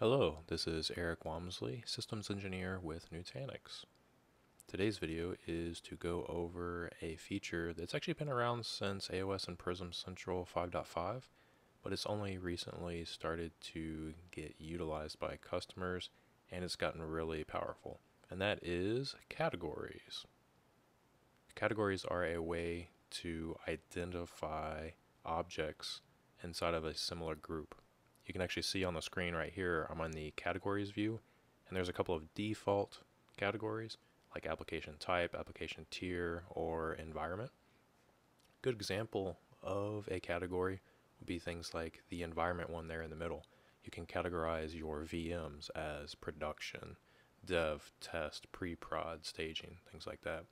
Hello, this is Eric Wamsley, Systems Engineer with Nutanix. Today's video is to go over a feature that's actually been around since AOS and Prism Central 5.5, but it's only recently started to get utilized by customers and it's gotten really powerful, and that is categories. Categories are a way to identify objects inside of a similar group. You can actually see on the screen right here, I'm on the categories view, and there's a couple of default categories like application type, application tier, or environment. Good example of a category would be things like the environment one there in the middle. You can categorize your VMs as production, dev, test, pre-prod, staging, things like that.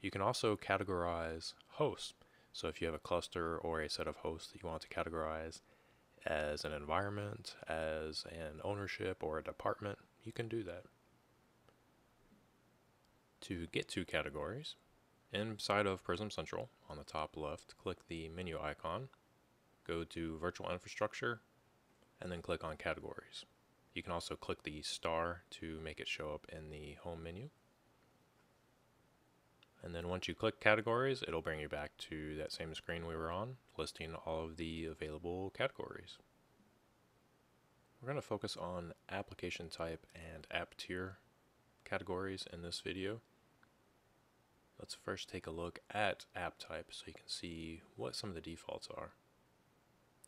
You can also categorize hosts. So if you have a cluster or a set of hosts that you want to categorize as an environment, as an ownership or a department, you can do that. To get to categories, inside of Prism Central, on the top left, click the menu icon, go to Virtual Infrastructure, and then click on Categories. You can also click the star to make it show up in the home menu. And then once you click categories, it'll bring you back to that same screen we were on, listing all of the available categories. We're going to focus on application type and app tier categories in this video. Let's first take a look at app type so you can see what some of the defaults are.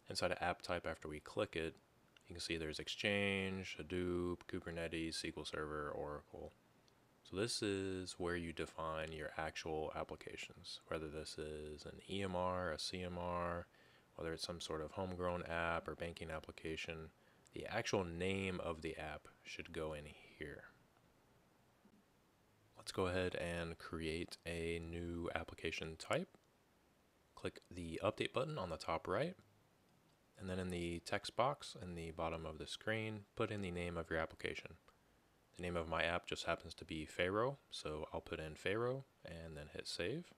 Inside of app type, after we click it, you can see there's Exchange, Hadoop, Kubernetes, SQL Server, Oracle. So this is where you define your actual applications, whether this is an EMR, a CMR, whether it's some sort of homegrown app or banking application, the actual name of the app should go in here. Let's go ahead and create a new application type. Click the update button on the top right, and then in the text box in the bottom of the screen, put in the name of your application. The name of my app just happens to be Pharaoh, so I'll put in Pharaoh and then hit save.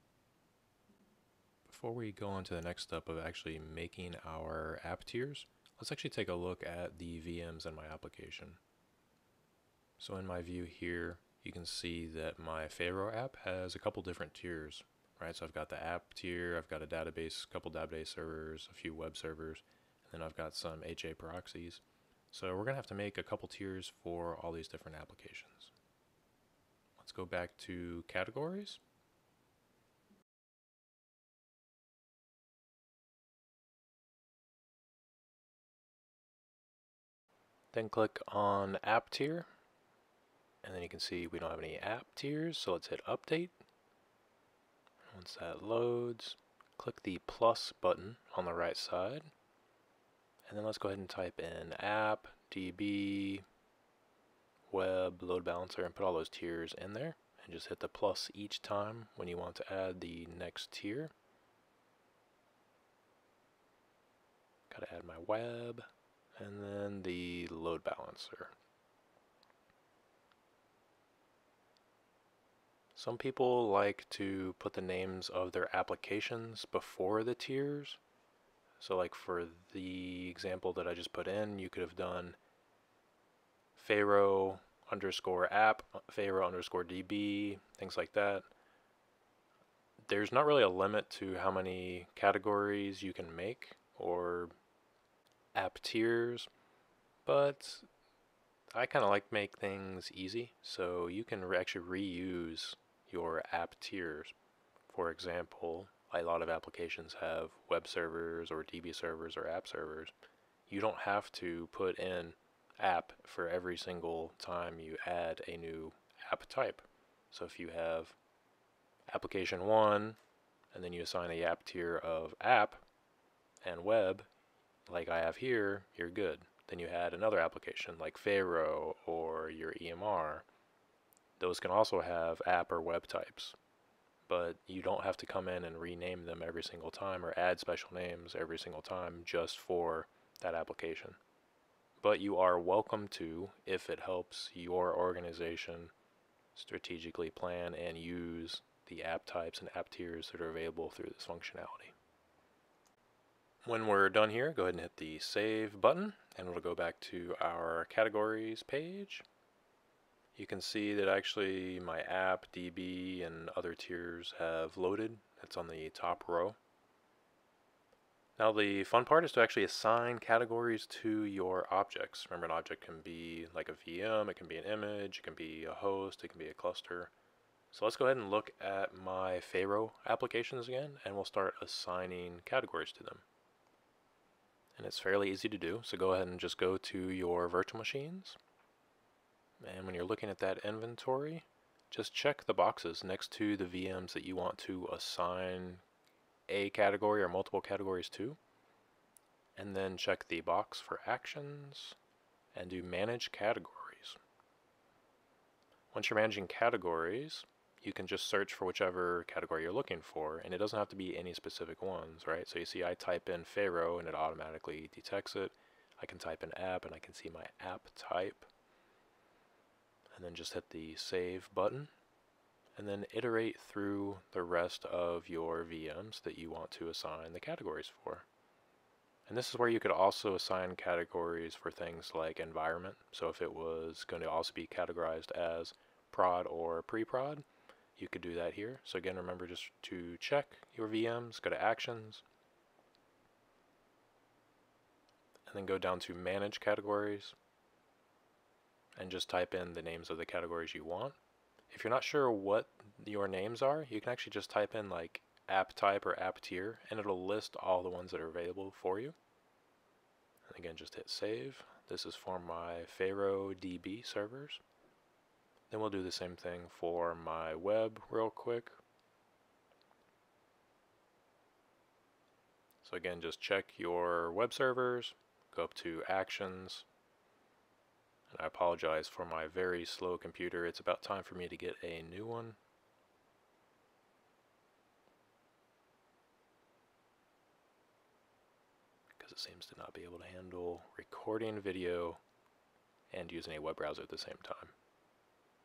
Before we go on to the next step of actually making our app tiers, let's actually take a look at the VMs in my application. So in my view here, you can see that my Pharaoh app has a couple different tiers, right? So I've got the app tier, I've got a database, a couple database servers, a few web servers, and then I've got some HA proxies. So we're going to have to make a couple tiers for all these different applications. Let's go back to categories. Then click on app tier. And then you can see we don't have any app tiers, so let's hit update. Once that loads, click the plus button on the right side. And then let's go ahead and type in app, DB, web, load balancer, and put all those tiers in there. And just hit the plus each time when you want to add the next tier. Gotta add my web, and then the load balancer. Some people like to put the names of their applications before the tiers. So like for the example that I just put in, you could have done Pharaoh underscore app, Pharaoh underscore DB, things like that. There's not really a limit to how many categories you can make or app tiers, but I kind of like make things easy, so you can re actually reuse your app tiers. For example, a lot of applications have web servers or DB servers or app servers. You don't have to put in app for every single time you add a new app type. So if you have application 1 and then you assign a app tier of app and web like I have here, you're good. Then you add another application like Pharaoh or your EMR. Those can also have app or web types but you don't have to come in and rename them every single time or add special names every single time just for that application. But you are welcome to if it helps your organization strategically plan and use the app types and app tiers that are available through this functionality. When we're done here, go ahead and hit the Save button, and it'll go back to our Categories page. You can see that actually my app, DB, and other tiers have loaded. It's on the top row. Now the fun part is to actually assign categories to your objects. Remember an object can be like a VM, it can be an image, it can be a host, it can be a cluster. So let's go ahead and look at my Pharo applications again and we'll start assigning categories to them. And it's fairly easy to do, so go ahead and just go to your virtual machines. And when you're looking at that inventory, just check the boxes next to the VMs that you want to assign a category or multiple categories to. And then check the box for actions and do manage categories. Once you're managing categories, you can just search for whichever category you're looking for, and it doesn't have to be any specific ones, right? So you see I type in Pharo and it automatically detects it. I can type in app and I can see my app type. And then just hit the save button and then iterate through the rest of your VMs that you want to assign the categories for. And this is where you could also assign categories for things like environment. So if it was going to also be categorized as prod or pre-prod, you could do that here. So again, remember just to check your VMs, go to actions, and then go down to manage categories, and just type in the names of the categories you want. If you're not sure what your names are, you can actually just type in like app type or app tier and it'll list all the ones that are available for you. And again, just hit save. This is for my Pharo DB servers. Then we'll do the same thing for my web real quick. So again, just check your web servers, go up to actions, and I apologize for my very slow computer. It's about time for me to get a new one. Because it seems to not be able to handle recording video and using a web browser at the same time.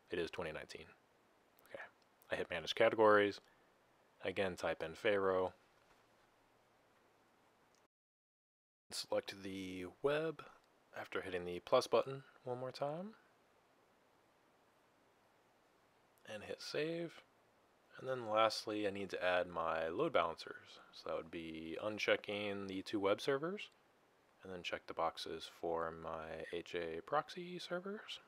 It is 2019. Okay. I hit manage categories. Again, type in Pharo. Select the web after hitting the plus button one more time and hit save. And then lastly, I need to add my load balancers. So that would be unchecking the two web servers and then check the boxes for my HA proxy servers.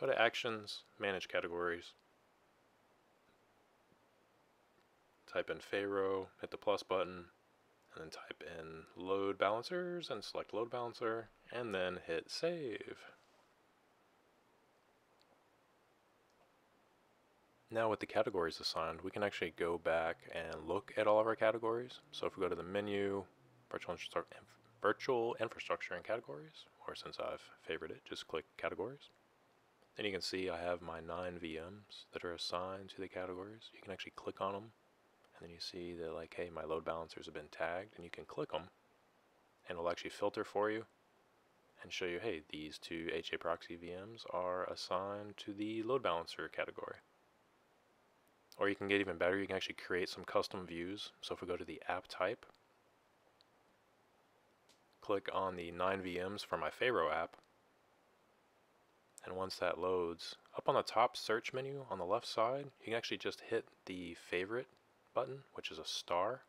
Go to Actions, Manage Categories, type in Pharo, hit the plus button, and then type in load balancers and select load balancer, and then hit save. Now with the categories assigned, we can actually go back and look at all of our categories. So if we go to the menu, virtual, virtual infrastructure and categories, or since I've favored it, just click categories. Then you can see I have my nine VMs that are assigned to the categories. You can actually click on them and then you see that like, hey, my load balancers have been tagged, and you can click them, and it'll actually filter for you and show you, hey, these two HA proxy VMs are assigned to the load balancer category. Or you can get even better, you can actually create some custom views. So if we go to the app type, click on the 9 VMs for my Pharo app, and once that loads, up on the top search menu on the left side, you can actually just hit the favorite button, which is a star.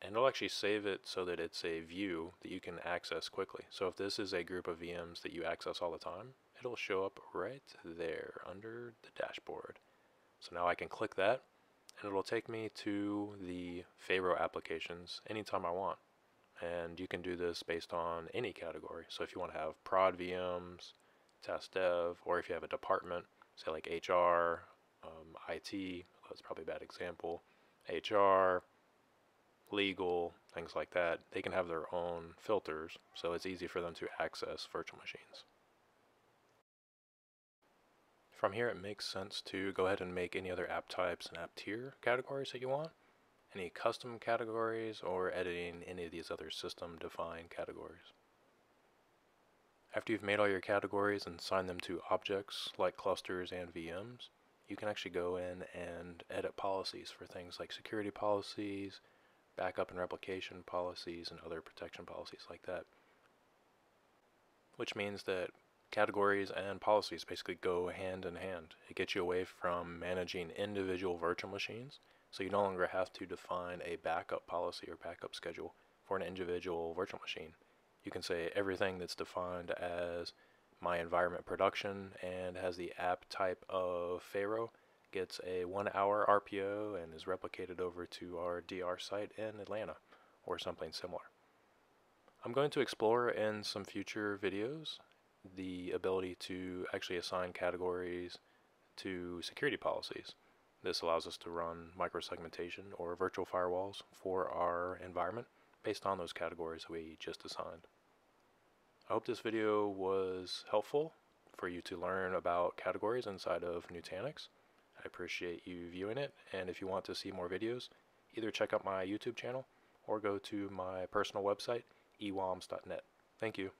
And it'll actually save it so that it's a view that you can access quickly. So if this is a group of VMs that you access all the time, it'll show up right there under the dashboard. So now I can click that and it'll take me to the Pharo applications anytime I want. And you can do this based on any category. So if you want to have prod VMs, test dev, or if you have a department, say like HR, um, IT, that's probably a bad example, HR, legal, things like that, they can have their own filters, so it's easy for them to access virtual machines. From here, it makes sense to go ahead and make any other app types and app tier categories that you want, any custom categories, or editing any of these other system-defined categories. After you've made all your categories and signed them to objects like clusters and VMs, you can actually go in and edit policies for things like security policies, backup and replication policies, and other protection policies like that. Which means that categories and policies basically go hand in hand. It gets you away from managing individual virtual machines, so you no longer have to define a backup policy or backup schedule for an individual virtual machine. You can say everything that's defined as my environment production and has the app type of Faro gets a one hour RPO and is replicated over to our DR site in Atlanta or something similar. I'm going to explore in some future videos the ability to actually assign categories to security policies. This allows us to run microsegmentation or virtual firewalls for our environment based on those categories we just assigned. I hope this video was helpful for you to learn about categories inside of Nutanix. I appreciate you viewing it, and if you want to see more videos, either check out my YouTube channel or go to my personal website, ewams.net. Thank you.